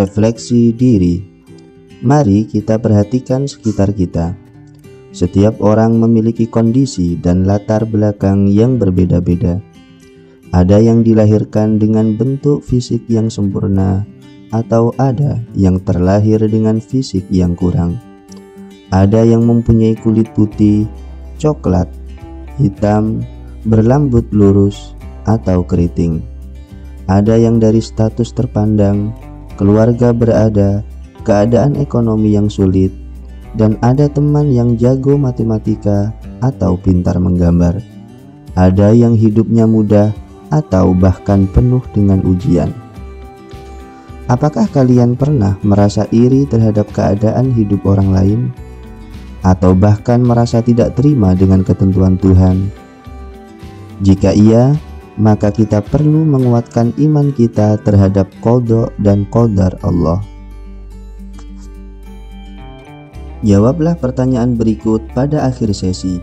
refleksi diri. Mari kita perhatikan sekitar kita. Setiap orang memiliki kondisi dan latar belakang yang berbeda-beda. Ada yang dilahirkan dengan bentuk fisik yang sempurna, atau ada yang terlahir dengan fisik yang kurang. Ada yang mempunyai kulit putih, coklat, hitam, berlambut lurus, atau keriting. Ada yang dari status terpandang, keluarga berada, keadaan ekonomi yang sulit, dan ada teman yang jago matematika atau pintar menggambar. Ada yang hidupnya mudah atau bahkan penuh dengan ujian. Apakah kalian pernah merasa iri terhadap keadaan hidup orang lain? Atau bahkan merasa tidak terima dengan ketentuan Tuhan? Jika iya, maka kita perlu menguatkan iman kita terhadap kodok dan kodar Allah. Jawablah pertanyaan berikut pada akhir sesi.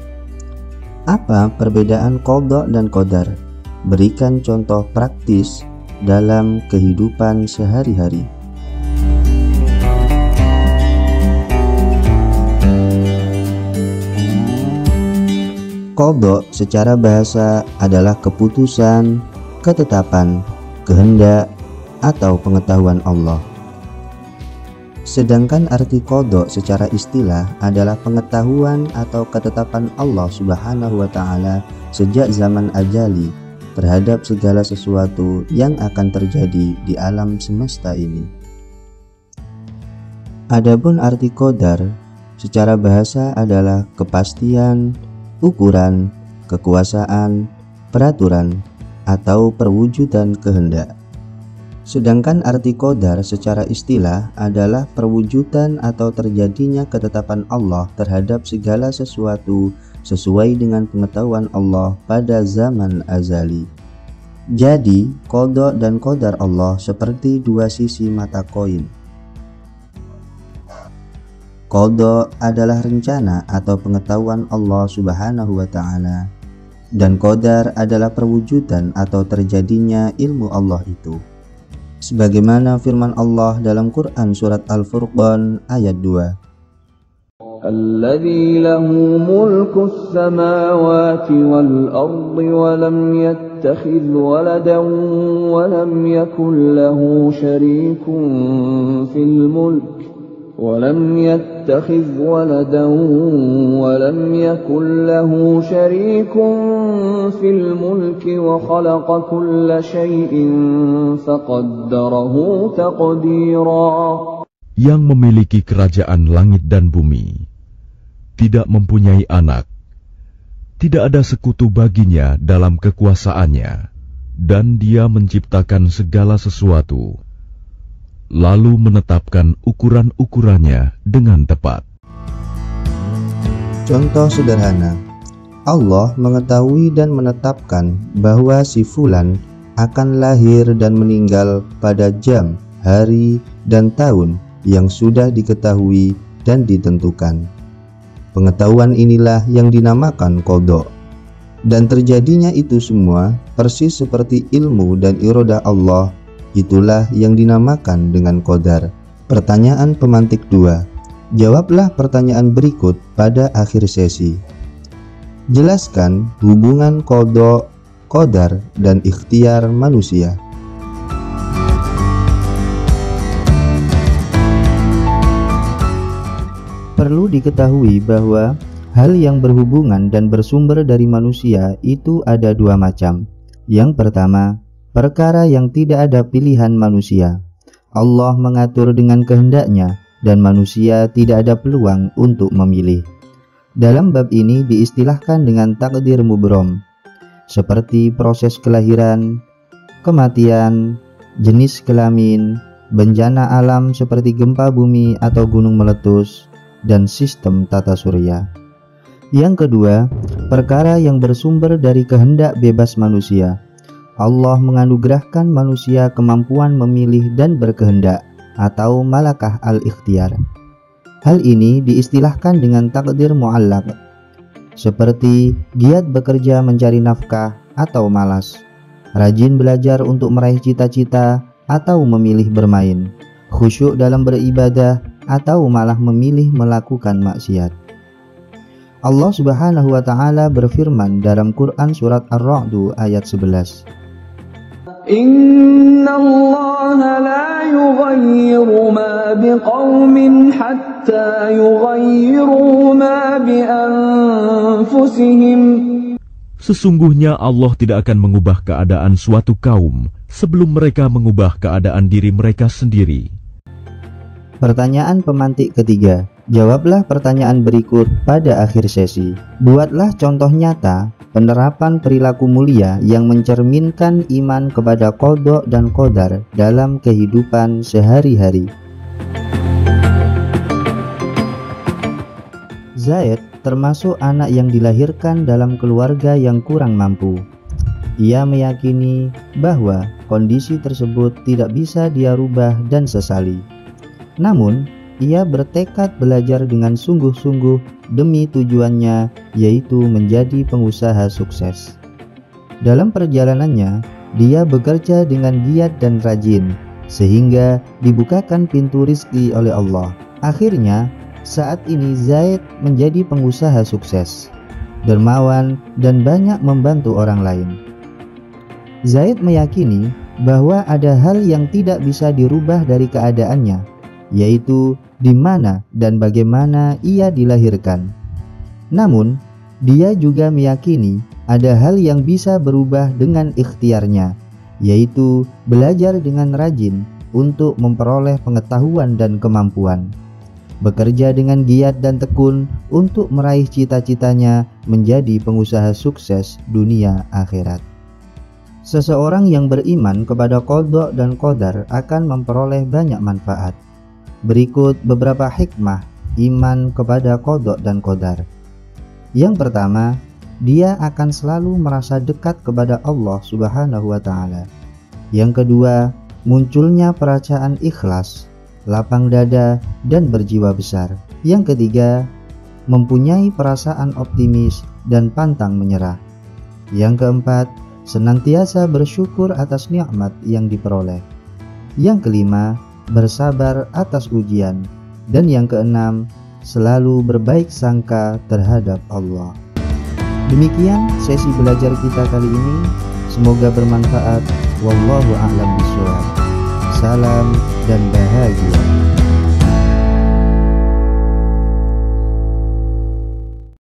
Apa perbedaan kodok dan kodar? Berikan contoh praktis dalam kehidupan sehari-hari. Kodok secara bahasa adalah keputusan, ketetapan, kehendak, atau pengetahuan Allah. Sedangkan arti kodok secara istilah adalah pengetahuan atau ketetapan Allah Subhanahu wa Ta'ala sejak zaman ajali terhadap segala sesuatu yang akan terjadi di alam semesta ini. Adapun arti kodar secara bahasa adalah kepastian, ukuran, kekuasaan, peraturan, atau perwujudan kehendak. Sedangkan arti kodar secara istilah adalah perwujudan atau terjadinya ketetapan Allah terhadap segala sesuatu sesuai dengan pengetahuan Allah pada zaman azali. Jadi, kodok dan kodar Allah seperti dua sisi mata koin. Kodok adalah rencana atau pengetahuan Allah Subhanahu wa Ta'ala, dan kodar adalah perwujudan atau terjadinya ilmu Allah itu sebagaimana firman Allah dalam Quran surat Al-Furqan ayat 2 الذي له ملك السماوات والأرض ولم يتخذ ولدا ولم يكن له شريك في الملك ولم يتخذ ولدا ولم يكن له شريك في الملك وخلق كل شيء فقدره تقديرا yang memiliki kerajaan langit dan bumi tidak mempunyai anak tidak ada sekutu baginya dalam kekuasaannya dan dia menciptakan segala sesuatu lalu menetapkan ukuran-ukurannya dengan tepat. Contoh sederhana, Allah mengetahui dan menetapkan bahwa si Fulan akan lahir dan meninggal pada jam, hari, dan tahun yang sudah diketahui dan ditentukan. Pengetahuan inilah yang dinamakan kodok. Dan terjadinya itu semua persis seperti ilmu dan iroda Allah Itulah yang dinamakan dengan kodar. Pertanyaan pemantik 2. Jawablah pertanyaan berikut pada akhir sesi. Jelaskan hubungan kodok, kodar, dan ikhtiar manusia. Perlu diketahui bahwa hal yang berhubungan dan bersumber dari manusia itu ada dua macam. Yang pertama, perkara yang tidak ada pilihan manusia. Allah mengatur dengan kehendaknya dan manusia tidak ada peluang untuk memilih. Dalam bab ini diistilahkan dengan takdir mubrom, seperti proses kelahiran, kematian, jenis kelamin, bencana alam seperti gempa bumi atau gunung meletus, dan sistem tata surya. Yang kedua, perkara yang bersumber dari kehendak bebas manusia, Allah menganugerahkan manusia kemampuan memilih dan berkehendak atau malakah al-ikhtiar. Hal ini diistilahkan dengan takdir mu'allak, seperti giat bekerja mencari nafkah atau malas, rajin belajar untuk meraih cita-cita atau memilih bermain, khusyuk dalam beribadah, atau malah memilih melakukan maksiat. Allah Subhanahu wa taala berfirman dalam Quran surat Ar-Ra'd ayat 11. Inna Allah la yughayyiru ma biqaumin hatta yughayyiru ma bi anfusihim. Sesungguhnya Allah tidak akan mengubah keadaan suatu kaum sebelum mereka mengubah keadaan diri mereka sendiri. Pertanyaan pemantik ketiga. Jawablah pertanyaan berikut pada akhir sesi. Buatlah contoh nyata penerapan perilaku mulia yang mencerminkan iman kepada kodok dan kodar dalam kehidupan sehari-hari. Zaid termasuk anak yang dilahirkan dalam keluarga yang kurang mampu. Ia meyakini bahwa kondisi tersebut tidak bisa dia rubah dan sesali. Namun, ia bertekad belajar dengan sungguh-sungguh demi tujuannya, yaitu menjadi pengusaha sukses. Dalam perjalanannya, dia bekerja dengan giat dan rajin, sehingga dibukakan pintu rizki oleh Allah. Akhirnya, saat ini Zaid menjadi pengusaha sukses, dermawan, dan banyak membantu orang lain. Zaid meyakini bahwa ada hal yang tidak bisa dirubah dari keadaannya, yaitu di mana dan bagaimana ia dilahirkan. Namun, dia juga meyakini ada hal yang bisa berubah dengan ikhtiarnya, yaitu belajar dengan rajin untuk memperoleh pengetahuan dan kemampuan. Bekerja dengan giat dan tekun untuk meraih cita-citanya menjadi pengusaha sukses dunia akhirat. Seseorang yang beriman kepada kodok dan kodar akan memperoleh banyak manfaat Berikut beberapa hikmah iman kepada kodok dan kodar. Yang pertama, dia akan selalu merasa dekat kepada Allah Subhanahu wa Ta'ala. Yang kedua, munculnya perasaan ikhlas, lapang dada, dan berjiwa besar. Yang ketiga, mempunyai perasaan optimis dan pantang menyerah. Yang keempat, senantiasa bersyukur atas nikmat yang diperoleh. Yang kelima, bersabar atas ujian, dan yang keenam, selalu berbaik sangka terhadap Allah. Demikian sesi belajar kita kali ini. Semoga bermanfaat. Wallahu a'lam bishawab. Salam dan bahagia.